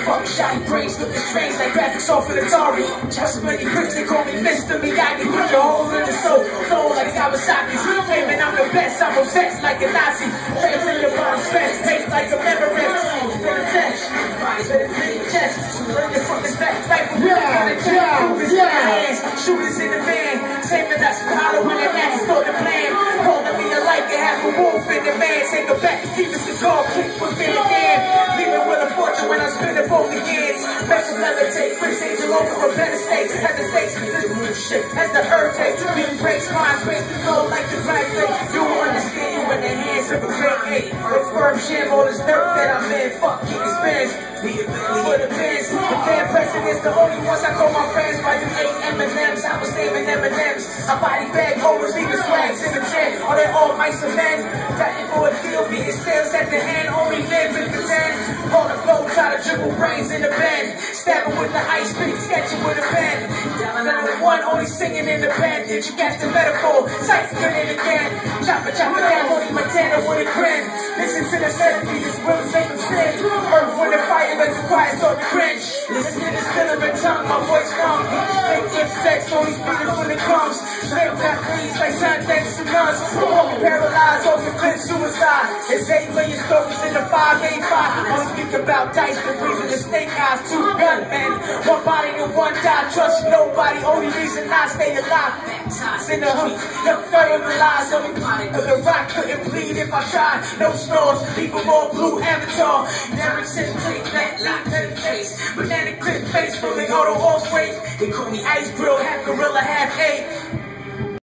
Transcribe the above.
a fucking shiny brains, looking strange like graphics off of the Atari. Just many grips, they call me Mr. Miyagi. Put your hole in the soul, soul like Kawasaki's. Claiming I'm the best, I'm obsessed like a Nazi. Fans in your body, spent, taste like a memory. Spin a test, spin a chest. Learn your fucking back, like a Yeah, yeah, yeah. Shooters in the van, saving us from Halloween and that's still the plan. Calling me a like and half a wolf in the man. Take a back, keep us the guard, shit. As the earth takes, being breaks, minds break, flow like the plate. You understand you in the hands of a great eight. The firm sham on this dirt that I'm in. Fuck, it spins. For the pins, the damn president's the only ones I call my friends. By you eight M&M's, I was naming M&M's. I body bag holders, leaving swags in the gym. Are they all mice and men? Fighting for a deal, beating sales at the hand. Only live in pretend. On the flow, try to dribble brains in the bend. Stabbing with the ice pick, only singing in the band. Did you catch the metaphor? Sights good it again. Chopper, chopper down, only Montana with a grin. Listen to the 70s, it's real same sin. Earth, wind, and fire, let the quiet start to cringe. Listen to the cinnamon tongue, my voice strong. Fake flip sex, only speaking when it comes. Straight rap please, like Sundance and guns. Walking paralyzed, open clip suicide. It's 8 million stories in the 585. Only speak about dice, the reason the snake eyes, two gunmen. One body and one die, trust nobody. Only reason I stay alive. In the hood, the fertilized. Only the rock couldn't bleed if I tried. No stars, them all blue avatar. Never said take that lock to the face. Banana clip face, fully auto all straight. They call me ice grill, half gorilla, half ape.